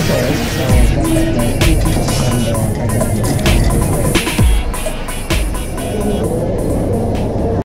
the players.